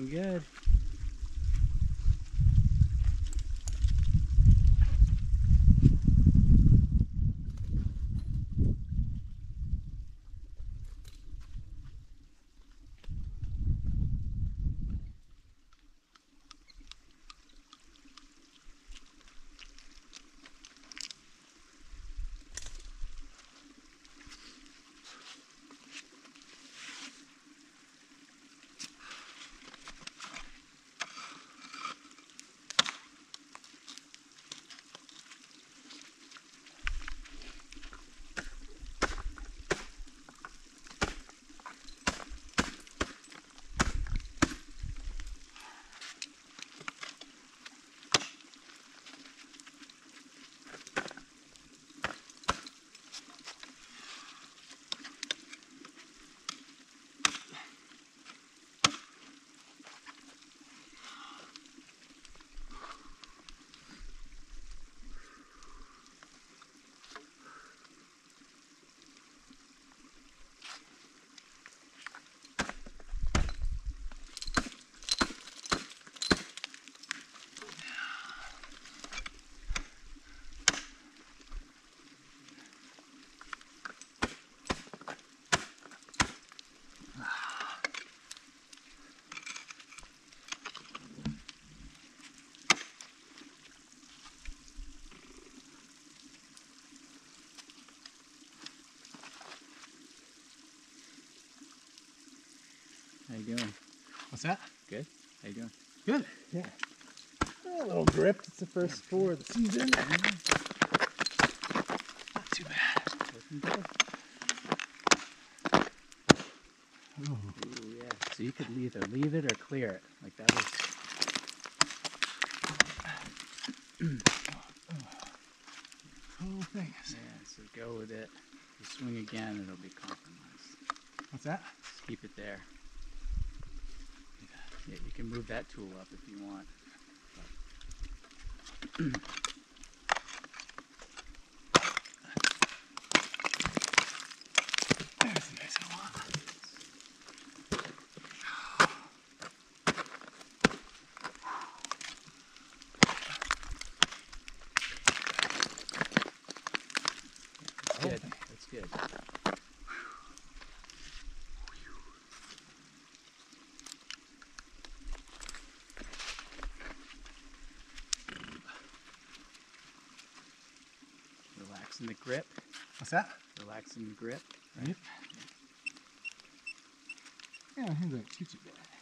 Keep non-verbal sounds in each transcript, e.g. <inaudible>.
Looking good. How you doing? What's that? Good. How you doing? Good. Yeah. A little grip. It's the first four of the season. Not too bad. Oh. Ooh, yeah. So you could either leave it or clear it. Like that was. Whole <clears throat> thing. Yeah. So go with it. You swing again, it'll be compromised. What's that? Just keep it there. Can move that tool up if you want. There's a nice one. That's good. That's good. Relaxing the grip. What's that? Relaxing the grip. Yep. Yeah, I think too bad.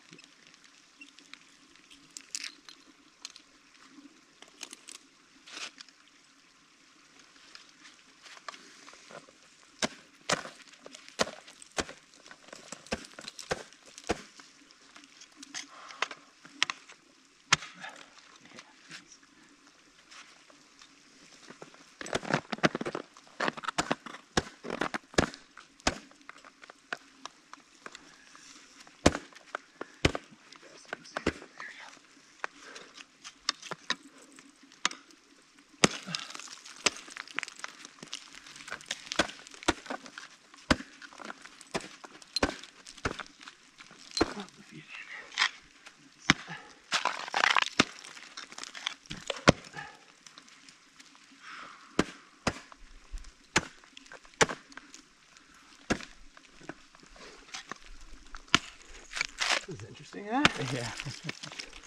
Is interesting, huh? Yeah. <laughs>